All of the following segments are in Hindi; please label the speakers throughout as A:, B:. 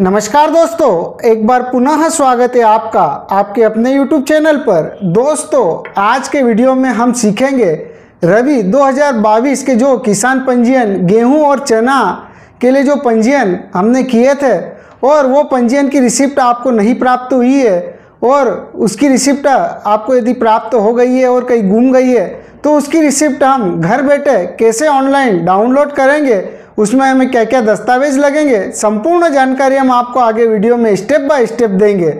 A: नमस्कार दोस्तों, एक बार पुनः स्वागत है आपका, आपके अपने YouTube चैनल पर। दोस्तों, आज के वीडियो में हम सीखेंगे रवि 2022 के जो किसान पंजीयन, गेहूँ और चना के लिए जो पंजीयन हमने किए थे, और वो पंजीयन की रिसिप्ट आपको नहीं प्राप्त हुई है, और उसकी रिसिप्ट आपको यदि प्राप्त हो गई है और कहीं गुम गई है तो उसकी रिसिप्ट हम घर बैठे कैसे ऑनलाइन डाउनलोड करेंगे उसमें हमें क्या क्या दस्तावेज़ लगेंगे, संपूर्ण जानकारी हम आपको आगे वीडियो में स्टेप बाय स्टेप देंगे।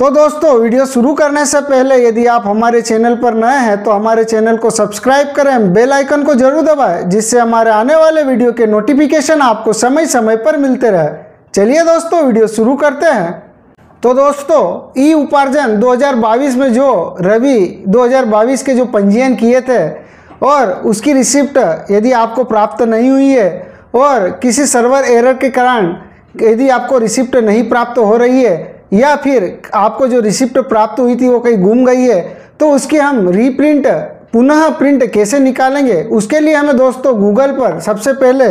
A: तो दोस्तों, वीडियो शुरू करने से पहले यदि आप हमारे चैनल पर नए हैं तो हमारे चैनल को सब्सक्राइब करें, बेल आइकन को ज़रूर दबाएँ, जिससे हमारे आने वाले वीडियो के नोटिफिकेशन आपको समय समय पर मिलते रहे। चलिए दोस्तों, वीडियो शुरू करते हैं। तो दोस्तों, ई उपार्जन 2022 में जो रवि 2022 के जो पंजीयन किए थे और उसकी रिसिप्ट यदि आपको प्राप्त नहीं हुई है और किसी सर्वर एरर के कारण यदि आपको रिसिप्ट नहीं प्राप्त हो रही है या फिर आपको जो रिसिप्ट प्राप्त हुई थी वो कहीं गुम गई है तो उसकी हम रीप्रिंट पुनः प्रिंट कैसे निकालेंगे? उसके लिए हमें दोस्तों गूगल पर सबसे पहले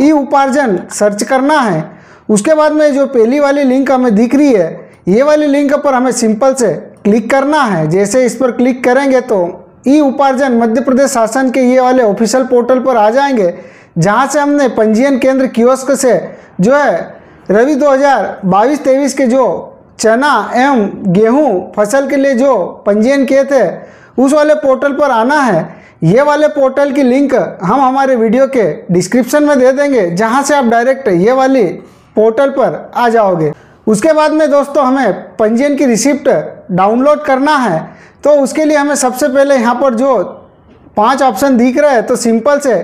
A: ई उपार्जन सर्च करना है। उसके बाद में जो पहली वाली लिंक हमें दिख रही है, ये वाली लिंक पर हमें सिंपल से क्लिक करना है। जैसे इस पर क्लिक करेंगे तो ई उपार्जन मध्य प्रदेश शासन के ये वाले ऑफिशियल पोर्टल पर आ जाएँगे, जहाँ से हमने पंजीयन केंद्र कियोस्क से, जो है, रवि 2022-23 के जो चना एवं गेहूँ फ़सल के लिए जो पंजीयन किए थे, उस वाले पोर्टल पर आना है। ये वाले पोर्टल की लिंक हम हमारे वीडियो के डिस्क्रिप्शन में दे देंगे, जहाँ से आप डायरेक्ट ये वाली पोर्टल पर आ जाओगे। उसके बाद में दोस्तों हमें पंजीयन की रिसिप्ट डाउनलोड करना है। तो उसके लिए हमें सबसे पहले यहाँ पर जो पाँच ऑप्शन दिख रहे हैं तो सिंपल से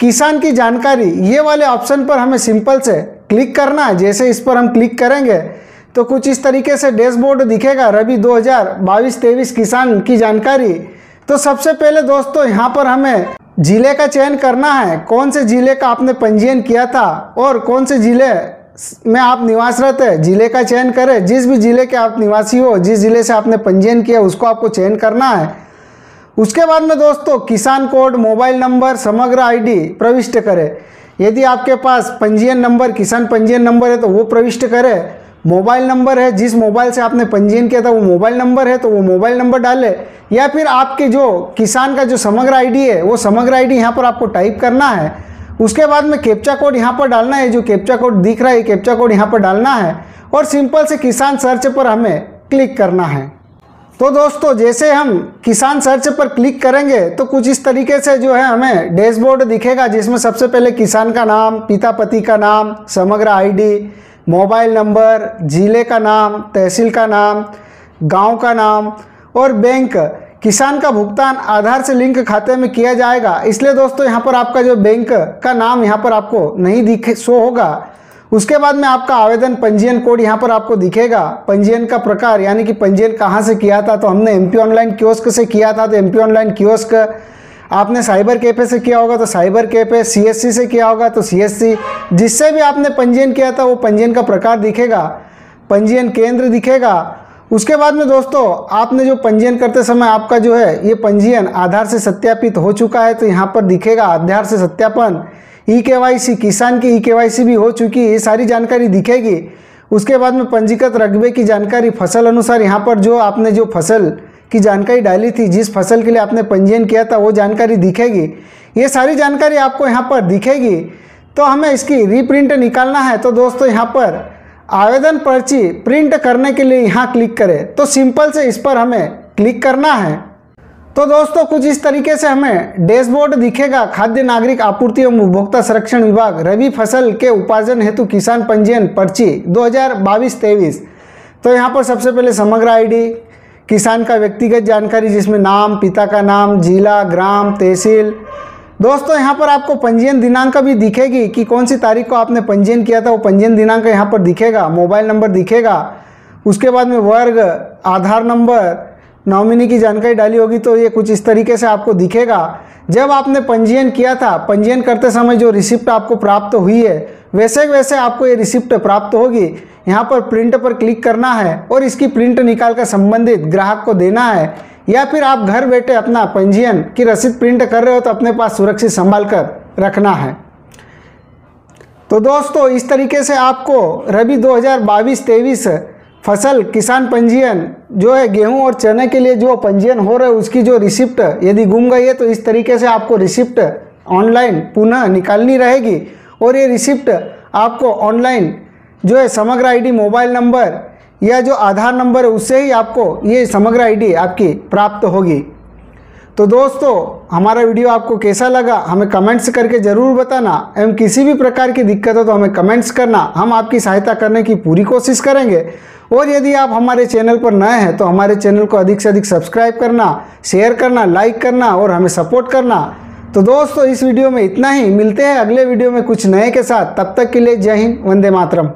A: किसान की जानकारी, ये वाले ऑप्शन पर हमें सिंपल से क्लिक करना है। जैसे इस पर हम क्लिक करेंगे तो कुछ इस तरीके से डैशबोर्ड दिखेगा रवि 2022-23 किसान की जानकारी। तो सबसे पहले दोस्तों, यहाँ पर हमें ज़िले का चयन करना है। कौन से ज़िले का आपने पंजीयन किया था और कौन से ज़िले में आप निवासरत है, ज़िले का चयन करें। जिस भी ज़िले के आप निवासी हो, जिस ज़िले से आपने पंजीयन किया, उसको आपको चयन करना है। उसके बाद में दोस्तों, किसान कोड, मोबाइल नंबर, समग्र आईडी प्रविष्ट करें। यदि आपके पास पंजीयन नंबर, किसान पंजीयन नंबर है तो वो प्रविष्ट करें। मोबाइल नंबर है, जिस मोबाइल से आपने पंजीयन किया था, वो मोबाइल नंबर है तो वो मोबाइल नंबर डालें। या फिर आपके जो किसान का जो समग्र आईडी है, वो समग्र आईडी यहाँ पर आपको टाइप करना है। उसके बाद में कैप्चा कोड यहाँ पर डालना है, जो कैप्चा कोड दिख रहा है कैप्चा कोड यहाँ पर डालना है और सिंपल से किसान सर्च पर हमें क्लिक करना है। तो दोस्तों, जैसे हम किसान सर्च पर क्लिक करेंगे तो कुछ इस तरीके से जो है हमें डैशबोर्ड दिखेगा, जिसमें सबसे पहले किसान का नाम, पिता पति का नाम, समग्र आईडी मोबाइल नंबर ज़िले का नाम, तहसील का नाम, गाँव का नाम और बैंक किसान का भुगतान आधार से लिंक खाते में किया जाएगा। इसलिए दोस्तों, यहाँ पर आपका जो बैंक का नाम यहाँ पर आपको नहीं दिखे, शो होगा। उसके बाद में आपका आवेदन पंजीयन कोड यहाँ पर आपको दिखेगा। पंजीयन का प्रकार, यानी कि पंजीयन कहाँ से किया था तो हमने एमपी ऑनलाइन कियोस्क से किया था तो एमपी ऑनलाइन कियोस्क आपने साइबर कैफ़े से किया होगा तो साइबर कैफ़े सीएससी से किया होगा तो सीएससी जिससे भी आपने पंजीयन किया था, वो पंजीयन का प्रकार दिखेगा। पंजीयन केंद्र दिखेगा। उसके बाद में दोस्तों, आपने जो पंजीयन करते समय आपका जो है, ये पंजीयन आधार से सत्यापित हो चुका है तो यहाँ पर दिखेगा आधार से सत्यापन। ई के किसान की ई के भी हो चुकी है, ये सारी जानकारी दिखेगी। उसके बाद में पंजीकृत रकबे की जानकारी, फ़सल अनुसार यहाँ पर जो आपने जो फ़सल की जानकारी डाली थी, जिस फ़सल के लिए आपने पंजीयन किया था, वो जानकारी दिखेगी। ये सारी जानकारी आपको यहाँ पर दिखेगी। तो हमें इसकी रीप्रिंट निकालना है तो दोस्तों यहाँ पर आवेदन पर्ची प्रिंट करने के लिए यहाँ क्लिक करें। तो सिंपल से इस पर हमें क्लिक करना है। तो दोस्तों, कुछ इस तरीके से हमें डैशबोर्ड दिखेगा। खाद्य नागरिक आपूर्ति एवं उपभोक्ता संरक्षण विभाग रवि फ़सल के उपार्जन हेतु किसान पंजीयन पर्ची 2022-23 तो यहाँ पर सबसे पहले समग्र आईडी, किसान का व्यक्तिगत जानकारी जिसमें नाम, पिता का नाम, जिला, ग्राम, तहसील दोस्तों, यहाँ पर आपको पंजीयन दिनांक भी दिखेगी कि कौन सी तारीख को आपने पंजीयन किया था। वो पंजीयन दिनांक यहाँ पर दिखेगा, मोबाइल नंबर दिखेगा। उसके बाद में वर्ग, आधार नंबर, नॉमिनी की जानकारी डाली होगी तो ये कुछ इस तरीके से आपको दिखेगा। जब आपने पंजीयन किया था, पंजीयन करते समय जो रिसिप्ट आपको प्राप्त हुई है, वैसे वैसे आपको ये रिसिप्ट प्राप्त होगी। यहाँ पर प्रिंट पर क्लिक करना है और इसकी प्रिंट निकाल कर संबंधित ग्राहक को देना है। या फिर आप घर बैठे अपना पंजीयन की रसीद प्रिंट कर रहे हो तो अपने पास सुरक्षित संभाल कर रखना है। तो दोस्तों, इस तरीके से आपको रबी 2022-23 फ़सल किसान पंजीयन जो है गेहूँ और चने के लिए जो पंजीयन हो रहा है, उसकी जो रिसिप्ट यदि गुम गई है तो इस तरीके से आपको रिसिप्ट ऑनलाइन पुनः निकालनी रहेगी। और ये रिसिप्ट आपको ऑनलाइन जो है समग्र आईडी, मोबाइल नंबर या जो आधार नंबर है, उससे ही आपको ये समग्र आईडी आपकी प्राप्त होगी। तो दोस्तों, हमारा वीडियो आपको कैसा लगा, हमें कमेंट्स करके ज़रूर बताना। एवं किसी भी प्रकार की दिक्कत हो तो हमें कमेंट्स करना। हम आपकी सहायता करने की पूरी कोशिश करेंगे। और यदि आप हमारे चैनल पर नए हैं तो हमारे चैनल को अधिक से अधिक सब्सक्राइब करना, शेयर करना, लाइक करना और हमें सपोर्ट करना। तो दोस्तों, इस वीडियो में इतना ही। मिलते हैं अगले वीडियो में कुछ नए के साथ। तब तक के लिए जय हिंद, वंदे मातरम।